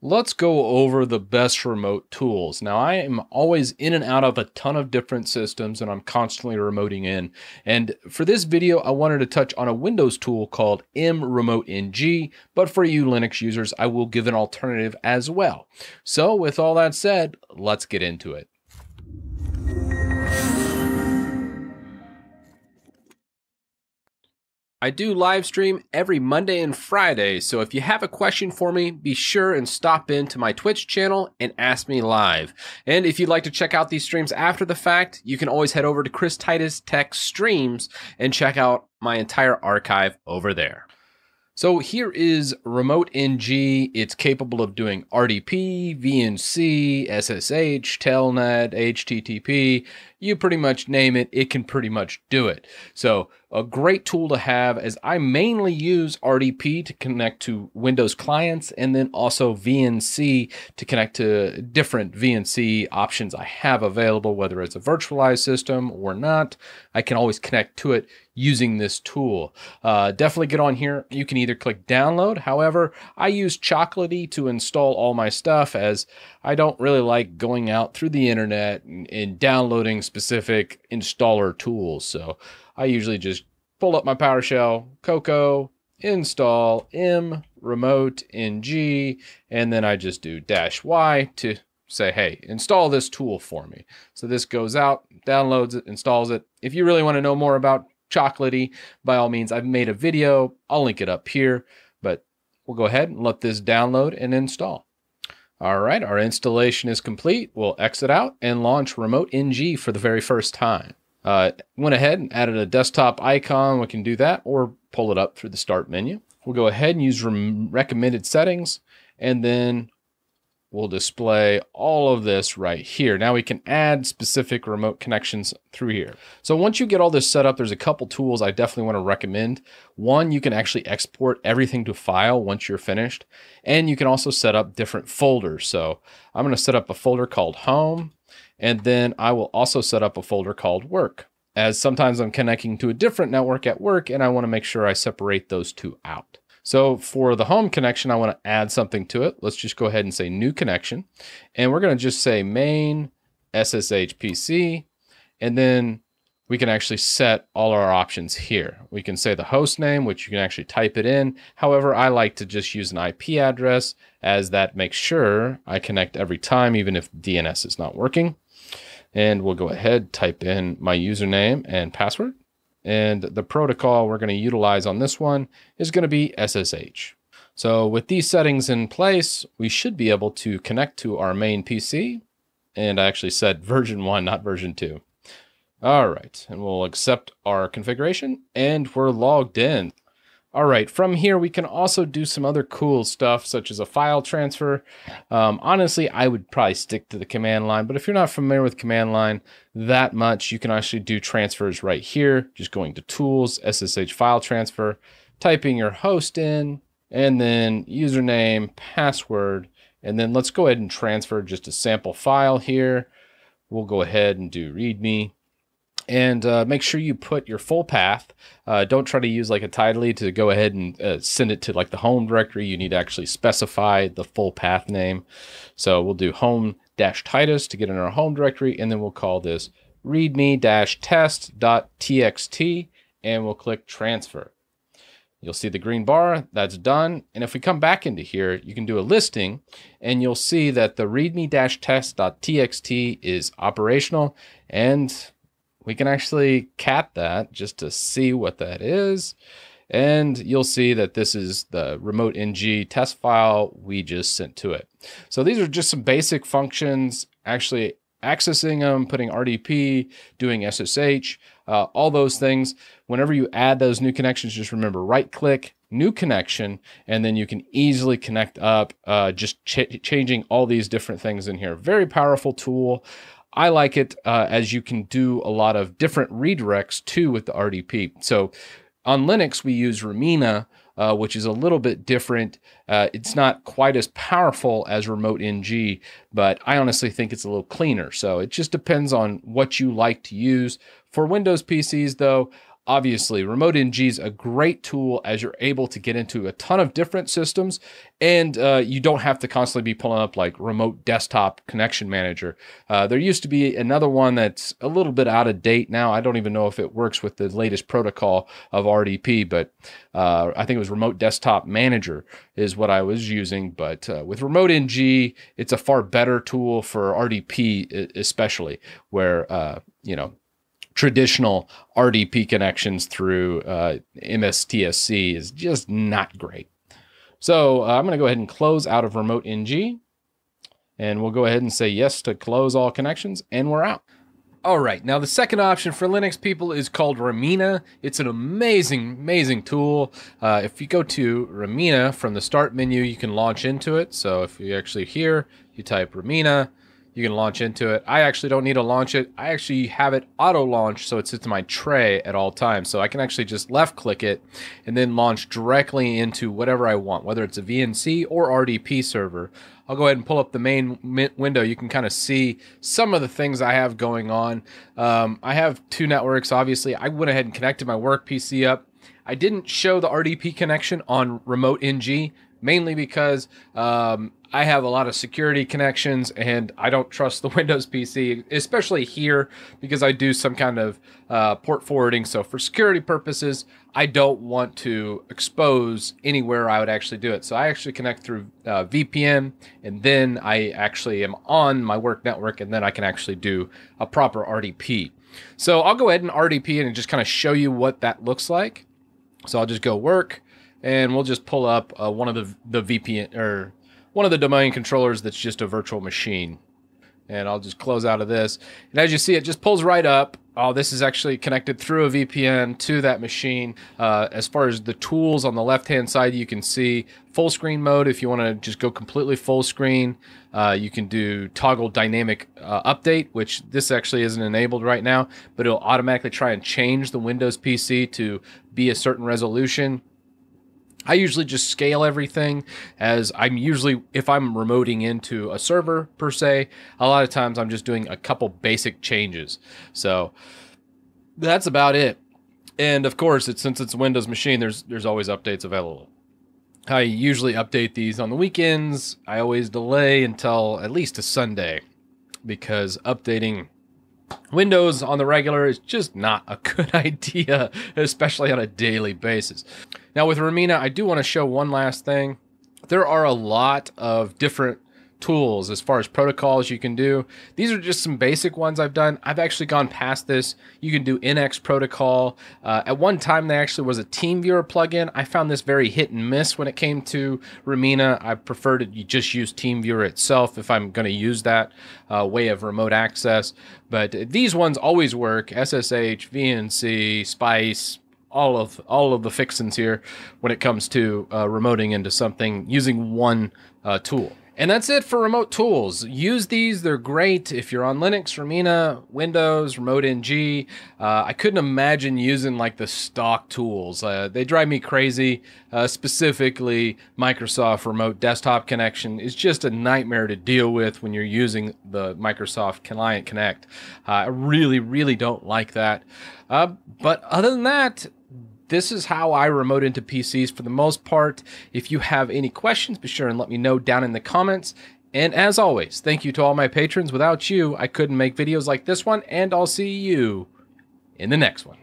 Let's go over the best remote tools. Now, I am always in and out of a ton of different systems and I'm constantly remoting in. And for this video, I wanted to touch on a Windows tool called mRemoteNG, but for you Linux users, I will give an alternative as well. So with all that said, let's get into it. I do live stream every Monday and Friday, so if you have a question for me, be sure and stop in to my Twitch channel and ask me live. And if you'd like to check out these streams after the fact, you can always head over to Chris Titus Tech Streams and check out my entire archive over there. So here is Remote NG. It's capable of doing RDP, VNC, SSH, Telnet, HTTP. You pretty much name it, it can pretty much do it. So a great tool to have as I mainly use RDP to connect to Windows clients and then also VNC to connect to different VNC options I have available, whether it's a virtualized system or not. I can always connect to it using this tool. Uh, definitely get on here. You can either click download. However, I use Chocolatey to install all my stuff as I don't really like going out through the internet and, and downloading specific installer tools. So I usually just pull up my PowerShell, choco, install m remote ng, and then I just do dash y to say, hey, install this tool for me. So this goes out, downloads it, installs it. If you really want to know more about Chocolatey, by all means, I've made a video. I'll link it up here, but we'll go ahead and let this download and install. All right, our installation is complete. We'll exit out and launch Remote NG for the very first time. Uh, went ahead and added a desktop icon. We can do that or pull it up through the start menu. We'll go ahead and use recommended settings and then we'll display all of this right here. Now we can add specific remote connections through here. So once you get all this set up, there's a couple tools I definitely want to recommend. One, you can actually export everything to file once you're finished. And you can also set up different folders. So I'm going to set up a folder called home and then I will also set up a folder called work, as sometimes I'm connecting to a different network at work and I want to make sure I separate those two out. So for the home connection, I want to add something to it. Let's just go ahead and say new connection. And we're going to just say main SSH PC. And then we can actually set all our options here. We can say the host name, which you can actually type it in. However, I like to just use an IP address as that makes sure I connect every time, even if DNS is not working. And we'll go ahead, type in my username and password. And the protocol we're going to utilize on this one is going to be SSH. So with these settings in place, we should be able to connect to our main PC. And I actually said version one, not version two. All right, and we'll accept our configuration and we're logged in. All right, from here, we can also do some other cool stuff, such as a file transfer. Um, honestly, I would probably stick to the command line, but if you're not familiar with command line that much, you can actually do transfers right here, just going to Tools, SSH File Transfer, typing your host in, and then username, password, and then let's go ahead and transfer just a sample file here. We'll go ahead and do README and uh, make sure you put your full path. Uh, don't try to use like a tilde to go ahead and uh, send it to like the home directory. You need to actually specify the full path name. So we'll do home dash Titus to get in our home directory, and then we'll call this readme dash test.txt, and we'll click transfer. You'll see the green bar, that's done. And if we come back into here, you can do a listing and you'll see that the readme-test.txt is operational and we can actually cat that just to see what that is. And you'll see that this is the remote ng test file we just sent to it. So these are just some basic functions, actually accessing them, putting RDP, doing SSH, uh, all those things. Whenever you add those new connections, just remember right click, new connection, and then you can easily connect up, uh, just ch changing all these different things in here. Very powerful tool. I like it uh, as you can do a lot of different redirects too with the RDP. So on Linux, we use Remmina, uh, which is a little bit different. Uh, it's not quite as powerful as Remote NG, but I honestly think it's a little cleaner. So it just depends on what you like to use. For Windows PCs, though, obviously remote ng is a great tool as you're able to get into a ton of different systems and uh, you don't have to constantly be pulling up like remote desktop connection manager. Uh, there used to be another one that's a little bit out of date now. I don't even know if it works with the latest protocol of rdp but uh, i think it was remote desktop manager is what i was using but uh, with remote ng it's a far better tool for rdp especially where uh, you know traditional RDP connections through uh, MSTSC is just not great. So uh, I'm going to go ahead and close out of Remote NG, and we'll go ahead and say yes to close all connections, and we're out. All right, now the second option for Linux people is called Remmina. It's an amazing, amazing tool. Uh, if you go to Remmina from the start menu, you can launch into it. So if you actually here, you type Remmina, you can launch into it. I actually don't need to launch it. I actually have it auto launch so it sits in my tray at all times. So I can actually just left click it and then launch directly into whatever I want, whether it's a VNC or RDP server. I'll go ahead and pull up the main window. You can kind of see some of the things I have going on. Um, I have two networks, obviously. I went ahead and connected my work PC up. I didn't show the RDP connection on Remote NG mainly because um, I have a lot of security connections and I don't trust the Windows PC, especially here because I do some kind of uh, port forwarding. So, for security purposes, I don't want to expose anywhere I would actually do it. So, I actually connect through uh, VPN and then I actually am on my work network and then I can actually do a proper RDP. So, I'll go ahead and RDP and just kind of show you what that looks like. So, I'll just go work and we'll just pull up uh, one of the the VPN or one of the domain controllers that's just a virtual machine. And I'll just close out of this. And as you see, it just pulls right up. Oh, this is actually connected through a VPN to that machine. Uh, as far as the tools on the left hand side, you can see full screen mode if you want to just go completely full screen. Uh, you can do toggle dynamic uh, update, which this actually isn't enabled right now, but it'll automatically try and change the Windows PC to be a certain resolution. I usually just scale everything as I'm usually, if I'm remoting into a server per se, a lot of times I'm just doing a couple basic changes. So that's about it. And of course, it's since it's a Windows machine, there's there's always updates available. I usually update these on the weekends. I always delay until at least a Sunday because updating Windows on the regular is just not a good idea, especially on a daily basis. Now, with Remmina, I do want to show one last thing. There are a lot of different tools as far as protocols you can do. These are just some basic ones I've done. I've actually gone past this. You can do NX protocol. Uh, at one time, there actually was a TeamViewer plugin. I found this very hit and miss when it came to Remmina. I prefer to just use TeamViewer itself if I'm going to use that uh, way of remote access. But these ones always work. SSH, VNC, Spice, all of all of the fixins here when it comes to uh, remoting into something using one uh, tool. And that's it for remote tools. Use these, they're great if you're on Linux, Remmina, Windows, Remote NG. Uh, I couldn't imagine using like the stock tools. Uh, they drive me crazy. Uh, specifically, Microsoft Remote Desktop Connection is just a nightmare to deal with when you're using the Microsoft Client Connect. Uh, I really, really don't like that. Uh, but other than that, this is how I remote into PCs for the most part. If you have any questions, be sure and let me know down in the comments. And as always, thank you to all my patrons. Without you, I couldn't make videos like this one, and I'll see you in the next one.